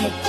It's